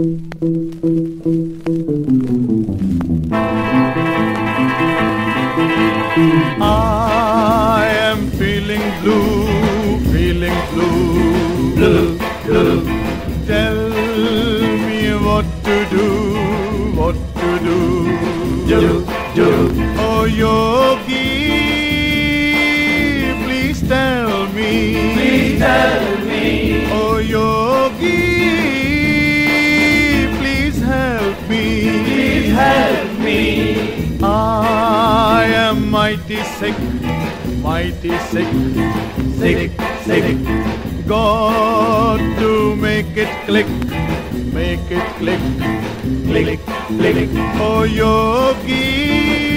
I am feeling blue, feeling blue, blue, blue. Tell me what to do, what to do, do, do. Oh, yogi, please tell me, please tell me. Mighty sick, mighty sick, sick, sick. Got to make it click, make it click, click, click. Oh, yogi,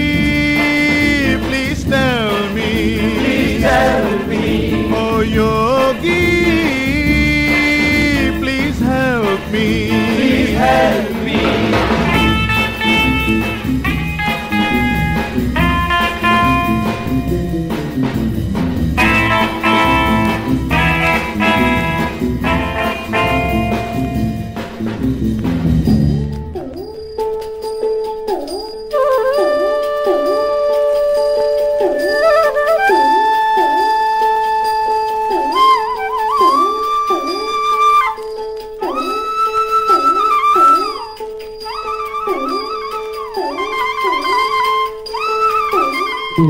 I've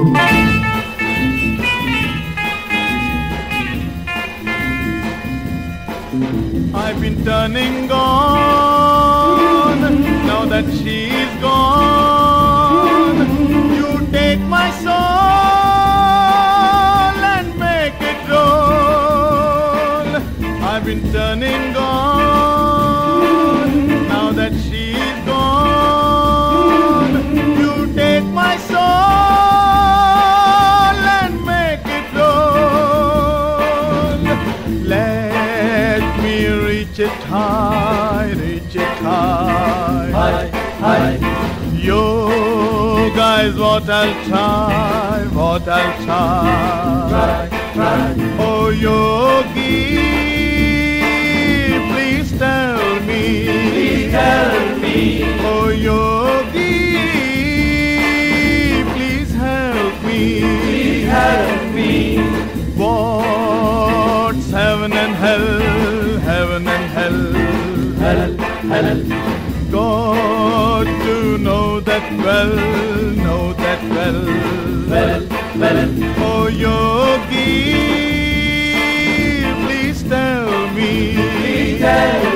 been turning gone now that she's gone. You take my soul and make it roll. I've been turning gone high, reach high. High, high. Yoga is what I'll try, what I'll try. Try, try. Oh, yogi, hell. do know that well, know that well. Well, well. Oh, yogi, please tell me. Please tell.